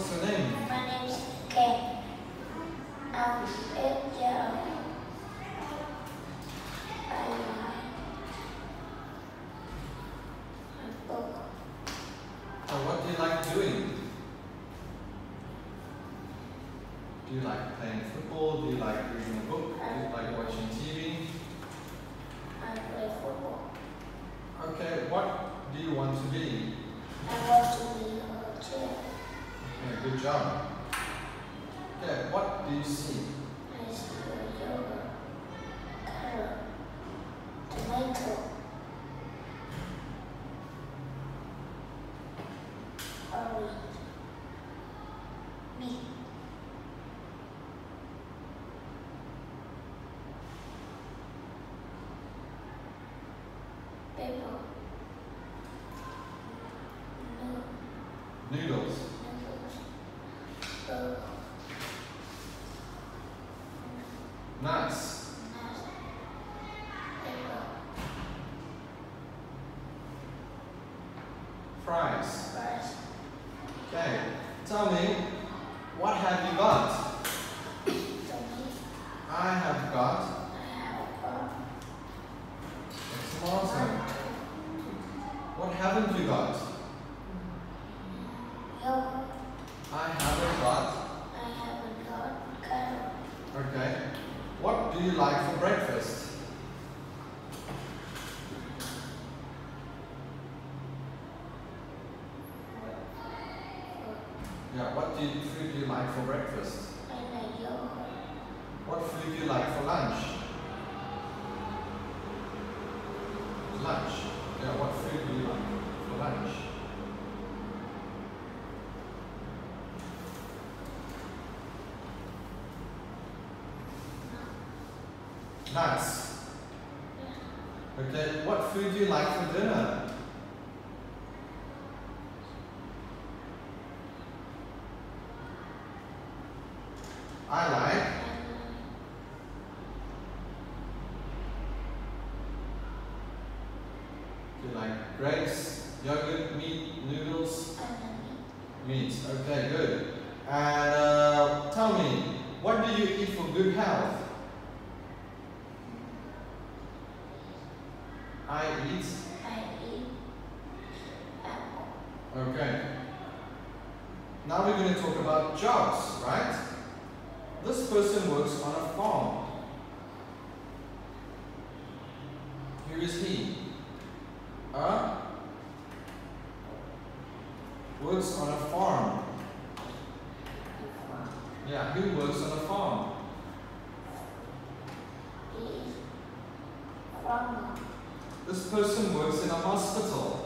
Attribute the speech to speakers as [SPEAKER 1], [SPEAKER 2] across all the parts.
[SPEAKER 1] What's your name?
[SPEAKER 2] My name is Ken. I'm eight years old. I like a.
[SPEAKER 1] So what do you like doing? Do you like playing football? Do you like reading a book? Do you like watching TV?
[SPEAKER 2] I play football.
[SPEAKER 1] Okay, what do you want to be?
[SPEAKER 2] I want to be a teacher.
[SPEAKER 1] Okay, good job. Okay, what do you see?
[SPEAKER 2] I see a yogurt, carrot, tomato, orange, meat. Pepper.
[SPEAKER 1] Noodles.
[SPEAKER 2] noodles. Burger.
[SPEAKER 1] Nuts.
[SPEAKER 2] Nuts. Pepper.
[SPEAKER 1] Fries.
[SPEAKER 2] Rice.
[SPEAKER 1] Okay, tell me, what have you got? I have got
[SPEAKER 2] I have a car.
[SPEAKER 1] a tomato. What haven't you got? I haven't got.
[SPEAKER 2] I have a got carrot.
[SPEAKER 1] Okay. What do you like for breakfast? Yeah, what do you, food do you like for breakfast?
[SPEAKER 2] I like yogurt.
[SPEAKER 1] What food do you like for lunch? Lunch. Yeah, what food do you like for lunch? Nuts. Okay, what food do you like for dinner? I like Do you like grapes, yogurt, meat, noodles? Meat. Okay, good. And uh, tell me, what do you eat for good health? I eat.
[SPEAKER 2] I eat apple.
[SPEAKER 1] Okay. Now we're going to talk about jobs, right? This person works on a farm. Who is he? A works on a farm. Yeah, who works on a farm?
[SPEAKER 2] He is farmer.
[SPEAKER 1] This person works in a hospital.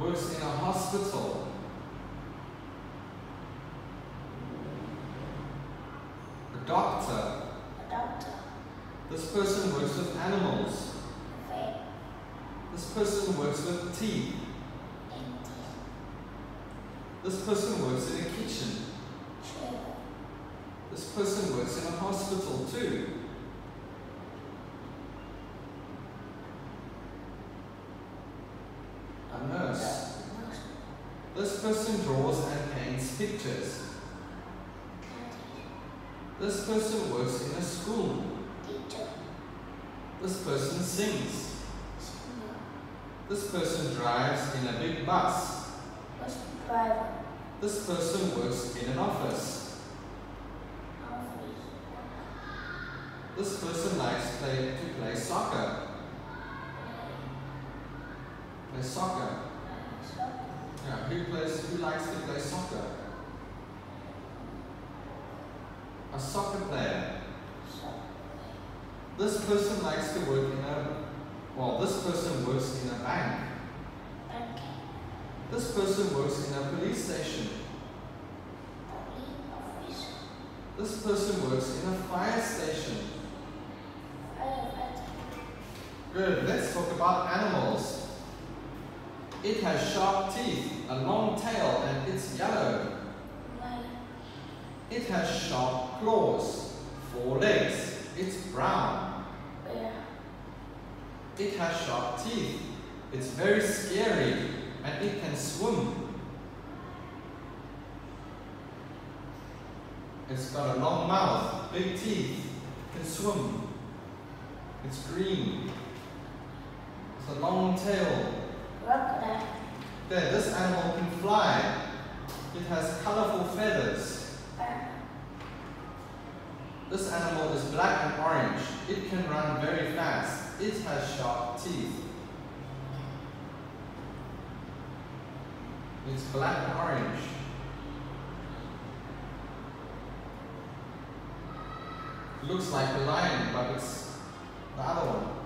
[SPEAKER 1] Works in a hospital. A doctor.
[SPEAKER 2] A doctor.
[SPEAKER 1] This person works with animals.
[SPEAKER 2] Vet.
[SPEAKER 1] This person works with teeth.
[SPEAKER 2] Dentist.
[SPEAKER 1] This person works in a kitchen. This person works in a hospital too. This person draws and paints pictures. This person works in a school.
[SPEAKER 2] Teacher.
[SPEAKER 1] This person sings.
[SPEAKER 2] Singer.
[SPEAKER 1] This person drives in a big bus.
[SPEAKER 2] Bus driver.
[SPEAKER 1] This person works in an office.
[SPEAKER 2] Office.
[SPEAKER 1] This person likes play, to play soccer. Play soccer.
[SPEAKER 2] Shop.
[SPEAKER 1] Yeah, who plays? Who likes to play soccer? A soccer player. This person likes to work in a. Well, this person works in a bank.
[SPEAKER 2] Bank.
[SPEAKER 1] This person works in a police station. This person works in a fire station. Good. Let's talk about animals. It has sharp teeth, a long tail, and it's yellow. It has sharp claws, four legs. It's brown. It has sharp teeth. It's very scary and it can swim. It's got a long mouth, big teeth, It can swim. It's green. It's a long tail. There, this animal can fly. It has colorful feathers. This animal is black and orange. It can run very fast. It has sharp teeth. It's black and orange. Looks like a lion, but it's the other one.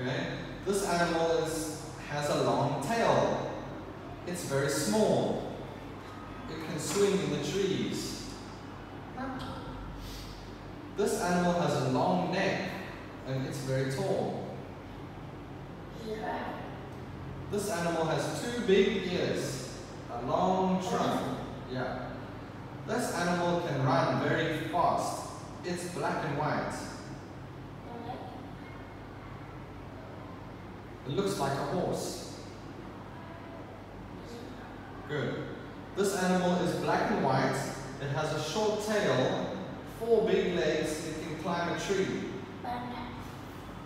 [SPEAKER 1] Okay? This animal is has a long tail. It's very small. It can swing in the trees. This animal has a long neck and it's very tall. This animal has two big ears, a long trunk. Yeah. This animal can run very fast. It's black and white. It looks like a horse. Good. This animal is black and white. It has a short tail, four big legs. It can climb a tree.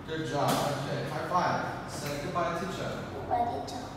[SPEAKER 1] Good job. Okay, high five. Say goodbye, teacher.
[SPEAKER 2] nobody talk.